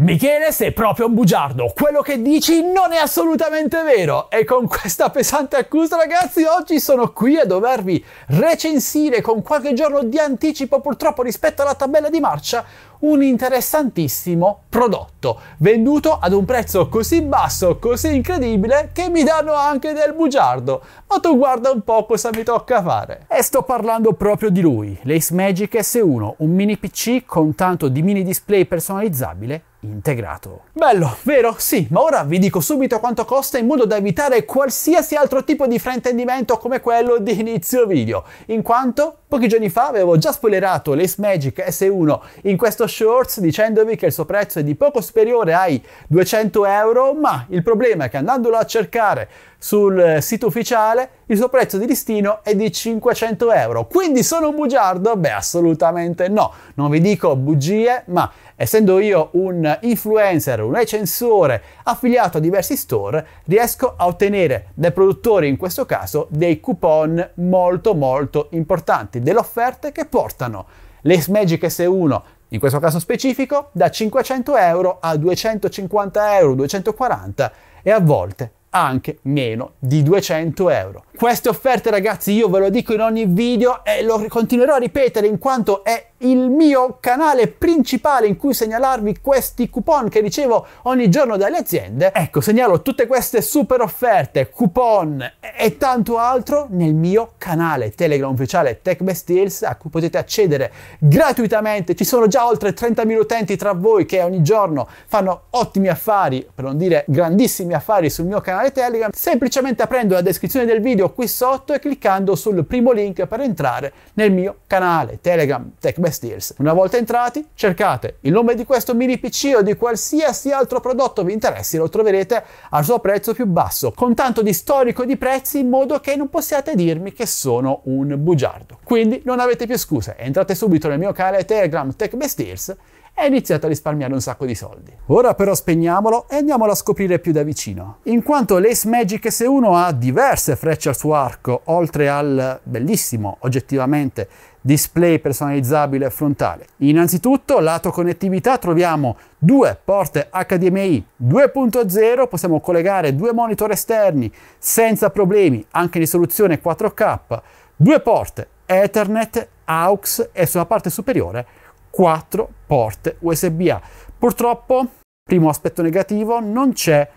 Michele, sei proprio un bugiardo. Quello che dici non è assolutamente vero. E con questa pesante accusa, ragazzi, oggi sono qui a dovervi recensire con qualche giorno di anticipo, purtroppo rispetto alla tabella di marcia, un interessantissimo prodotto venduto ad un prezzo così basso, così incredibile che mi danno anche del bugiardo. Ma tu guarda un po' cosa mi tocca fare. E sto parlando proprio di lui, l'Ace Magic S1, un mini PC con tanto di mini display personalizzabile integrato. Bello, vero? Sì, ma ora vi dico subito quanto costa in modo da evitare qualsiasi altro tipo di fraintendimento come quello di inizio video, in quanto pochi giorni fa avevo già spoilerato l'Ace Magic S1 in questo shorts dicendovi che il suo prezzo è di poco superiore ai 200 euro, ma il problema è che andandolo a cercare sul sito ufficiale il suo prezzo di listino è di 500 euro. Quindi sono un bugiardo? Beh, assolutamente no. Non vi dico bugie, ma essendo io un influencer, un recensore affiliato a diversi store, riesco a ottenere dai produttori, in questo caso, dei coupon molto molto importanti, delle offerte che portano l'Ace Magic S1 in questo caso specifico da 500 euro a 250 euro, 240 e a volte anche meno di 200 euro. Queste offerte ragazzi io ve lo dico in ogni video e lo continuerò a ripetere in quanto è il mio canale principale in cui segnalarvi questi coupon che ricevo ogni giorno dalle aziende. Ecco, segnalo tutte queste super offerte, coupon e tanto altro nel mio canale Telegram ufficiale TechBest Deals a cui potete accedere gratuitamente. Ci sono già oltre 30.000 utenti tra voi che ogni giorno fanno ottimi affari, per non dire grandissimi affari sul mio canale Telegram, semplicemente aprendo la descrizione del video qui sotto e cliccando sul primo link per entrare nel mio canale Telegram Deals. Una volta entrati, cercate il nome di questo mini PC o di qualsiasi altro prodotto vi interessi, lo troverete al suo prezzo più basso, con tanto di storico di prezzi in modo che non possiate dirmi che sono un bugiardo. Quindi non avete più scuse, entrate subito nel mio canale Telegram Tech Best Deals e iniziate a risparmiare un sacco di soldi. Ora però spegniamolo e andiamolo a scoprire più da vicino. In quanto l'Ace Magic S1 ha diverse frecce al suo arco, oltre al bellissimo, oggettivamente, display personalizzabile frontale. Innanzitutto, lato connettività, troviamo due porte HDMI 2.0, possiamo collegare due monitor esterni senza problemi, anche in risoluzione 4K, due porte Ethernet, AUX e sulla parte superiore 4 porte USB-A. Purtroppo, primo aspetto negativo, non c'è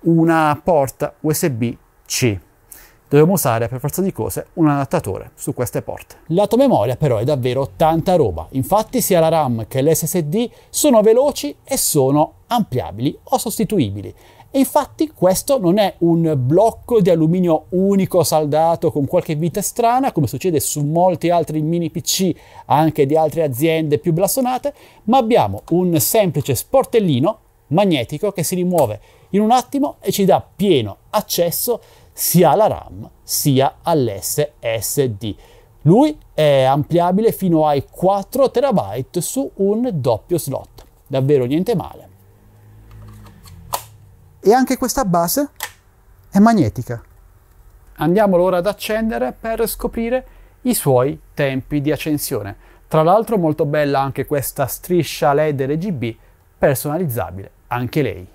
una porta USB-C. Dobbiamo usare per forza di cose un adattatore su queste porte. Lato memoria però è davvero tanta roba, infatti sia la RAM che l'SSD sono veloci e sono ampliabili o sostituibili. E infatti questo non è un blocco di alluminio unico saldato con qualche vite strana, come succede su molti altri mini PC anche di altre aziende più blasonate, ma abbiamo un semplice sportellino magnetico che si rimuove in un attimo e ci dà pieno accesso sia alla RAM sia all'SSD. Lui è ampliabile fino ai 4 TB su un doppio slot. Davvero niente male e anche questa base è magnetica. Andiamolo ora ad accendere per scoprire i suoi tempi di accensione. Tra l'altro molto bella anche questa striscia LED RGB personalizzabile, anche lei.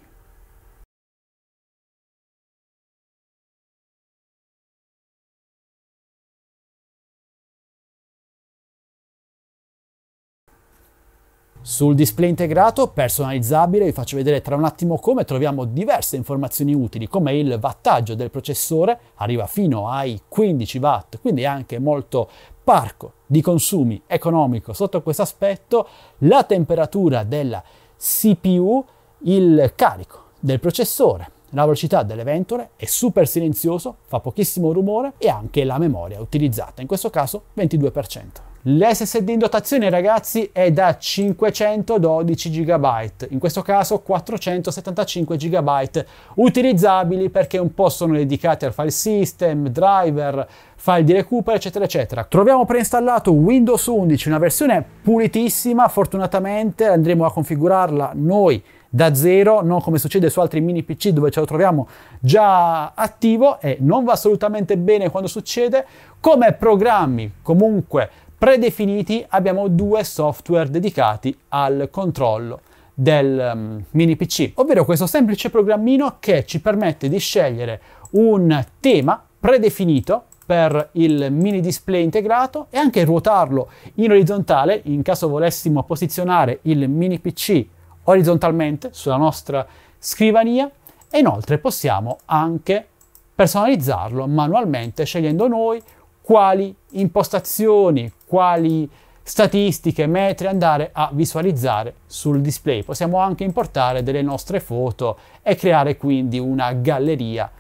Sul display integrato personalizzabile vi faccio vedere tra un attimo come troviamo diverse informazioni utili come il wattaggio del processore arriva fino ai 15 watt quindi è anche molto parco di consumi economico sotto questo aspetto la temperatura della CPU il carico del processore la velocità delle ventole è super silenzioso, fa pochissimo rumore e anche la memoria utilizzata, in questo casso 22%. L'SSD in dotazione ragazzi è da 512 GB, in questo caso 475 GB utilizzabili perché un po' sono dedicati al file system, driver, file di recupero eccetera eccetera. Troviamo preinstallato Windows 11, una versione pulitissima, fortunatamente andremo a configurarla noi da zero, non come succede su altri mini PC dove ce lo troviamo già attivo e non va assolutamente bene quando succede. Come programmi comunque predefiniti abbiamo due software dedicati al controllo del um, mini PC, ovvero questo semplice programmino che ci permette di scegliere un tema predefinito per il mini display integrato e anche ruotarlo in orizzontale in caso volessimo posizionare il mini PC orizzontalmente sulla nostra scrivania e inoltre possiamo anche personalizzarlo manualmente scegliendo noi quali impostazioni, quali statistiche, metri andare a visualizzare sul display. Possiamo anche importare delle nostre foto e creare quindi una galleria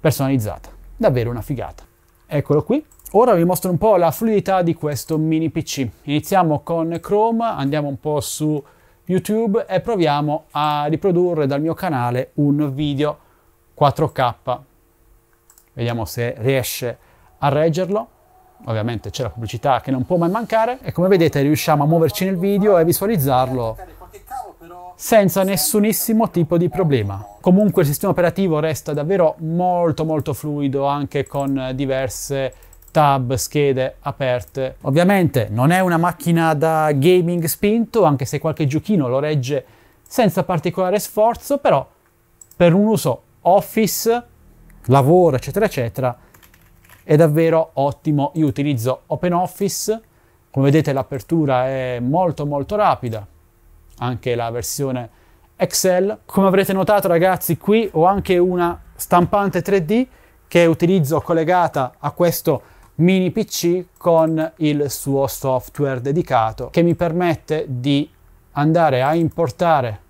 personalizzata. Davvero una figata. Eccolo qui. Ora vi mostro un po' la fluidità di questo mini PC. Iniziamo con Chrome, andiamo un po' su YouTube e proviamo a riprodurre dal mio canale un video 4K. Vediamo se riesce a reggerlo. Ovviamente c'è la pubblicità che non può mai mancare e come vedete riusciamo a muoverci nel video e visualizzarlo senza nessunissimo tipo di problema. Comunque il sistema operativo resta davvero molto molto fluido anche con diverse tab, schede aperte. Ovviamente non è una macchina da gaming spinto, anche se qualche giochino lo regge senza particolare sforzo, però per un uso office, lavoro, eccetera, eccetera, è davvero ottimo. Io utilizzo OpenOffice, come vedete l'apertura è molto molto rapida, anche la versione Excel. Come avrete notato ragazzi, qui ho anche una stampante 3D che utilizzo collegata a questo mini PC con il suo software dedicato che mi permette di andare a importare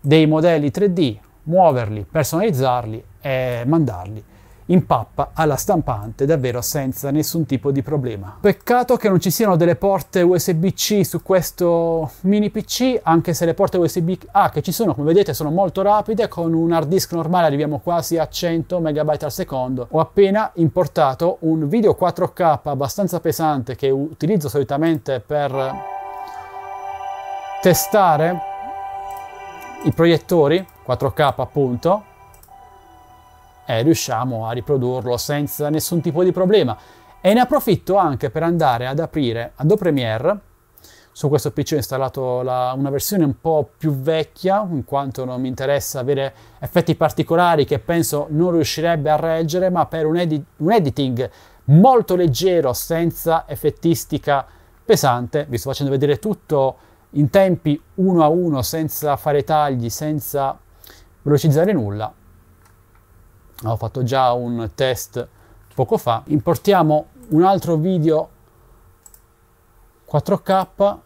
dei modelli 3D, muoverli, personalizzarli e mandarli in pappa alla stampante davvero senza nessun tipo di problema. Peccato che non ci siano delle porte USB-C su questo mini PC, anche se le porte USB-A che ci sono, come vedete, sono molto rapide, con un hard disk normale arriviamo quasi a 100 MB al secondo. Ho appena importato un video 4K abbastanza pesante che utilizzo solitamente per testare i proiettori 4K appunto e riusciamo a riprodurlo senza nessun tipo di problema. E ne approfitto anche per andare ad aprire Adobe Premiere. Su questo PC ho installato la, una versione un po' più vecchia, in quanto non mi interessa avere effetti particolari che penso non riuscirebbe a reggere, ma per un, edi un editing molto leggero, senza effettistica pesante, vi sto facendo vedere tutto in tempi uno a uno, senza fare tagli, senza velocizzare nulla, ho fatto già un test poco fa, importiamo un altro video 4K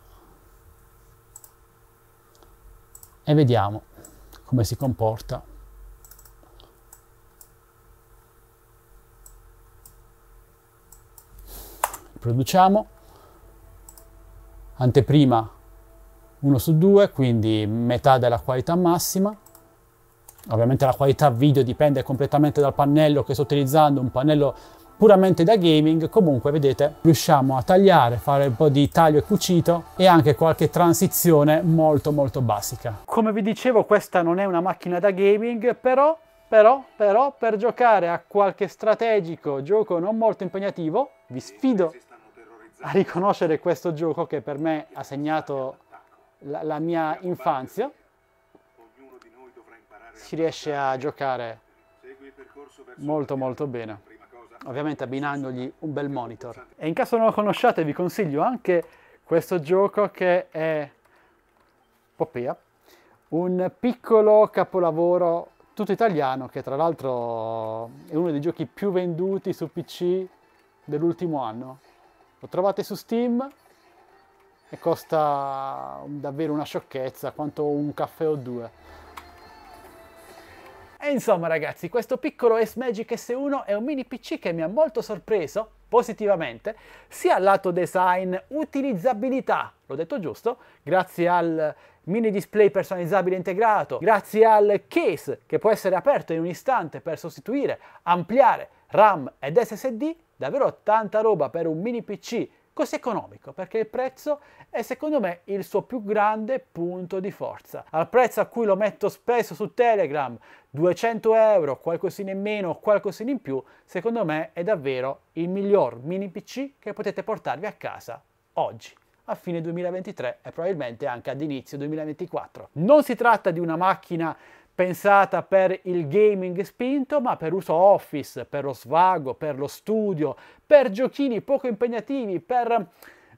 e vediamo come si comporta. Produciamo anteprima 1 su 2, quindi metà della qualità massima. Ovviamente la qualità video dipende completamente dal pannello che sto utilizzando, un pannello puramente da gaming, comunque vedete riusciamo a tagliare, fare un po' di taglio e cucito e anche qualche transizione molto molto basica. Come vi dicevo questa non è una macchina da gaming, però, però, però per giocare a qualche strategico gioco non molto impegnativo, vi sfido a riconoscere questo gioco che per me ha segnato la, la mia infanzia si riesce a giocare molto molto bene. Ovviamente abbinandogli un bel monitor. E in caso non lo conosciate vi consiglio anche questo gioco che è Popea un piccolo capolavoro tutto italiano che tra l'altro è uno dei giochi più venduti su PC dell'ultimo anno. Lo trovate su Steam e costa davvero una sciocchezza quanto un caffè o due e insomma ragazzi, questo piccolo S-Magic S1 è un mini PC che mi ha molto sorpreso positivamente, sia al lato design, utilizzabilità, l'ho detto giusto, grazie al mini display personalizzabile integrato, grazie al case che può essere aperto in un istante per sostituire, ampliare RAM ed SSD, davvero tanta roba per un mini PC così economico perché il prezzo è secondo me il suo più grande punto di forza. Al prezzo a cui lo metto spesso su Telegram, 200 euro, qualcosina in meno, qualcosina in più, secondo me è davvero il miglior mini PC che potete portarvi a casa oggi. a fine 2023 e probabilmente anche ad inizio 2024. Non si tratta di una macchina pensata per il gaming spinto, ma per uso office, per lo svago, per lo studio, per giochini poco impegnativi, per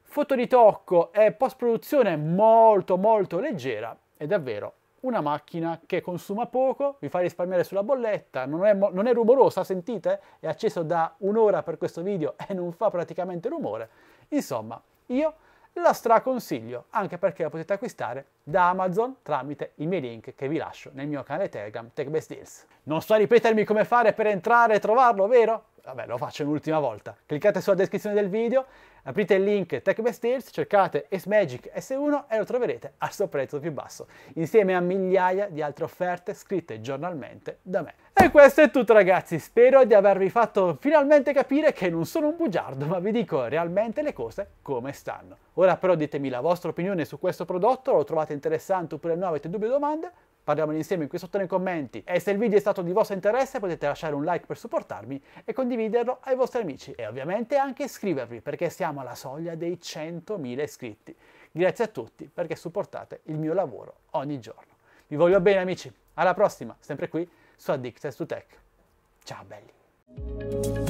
fotoritocco e post-produzione molto molto leggera è davvero una macchina che consuma poco, vi fa risparmiare sulla bolletta, non è, non è rumorosa, sentite? È acceso da un'ora per questo video e non fa praticamente rumore. Insomma, io la straconsiglio, anche perché la potete acquistare da Amazon tramite i miei link che vi lascio nel mio canale Telegram TechBest Deals. Non sto a ripetermi come fare per entrare e trovarlo, vero? Vabbè, lo faccio un'ultima volta. Cliccate sulla descrizione del video, aprite il link TechBest Deals, cercate S-Magic S1 e lo troverete al suo prezzo più basso, insieme a migliaia di altre offerte scritte giornalmente da me. E questo è tutto ragazzi, spero di avervi fatto finalmente capire che non sono un bugiardo, ma vi dico realmente le cose come stanno. Ora però ditemi la vostra opinione su questo prodotto, lo trovate interessante oppure no, avete dubbi o domande? Parliamone insieme qui sotto nei commenti e se il video è stato di vostro interesse potete lasciare un like per supportarmi e condividerlo ai vostri amici e ovviamente anche iscrivervi perché siamo alla soglia dei 100.000 iscritti. Grazie a tutti perché supportate il mio lavoro ogni giorno. Vi voglio bene amici, alla prossima, sempre qui su Addicted to Tech. Ciao belli!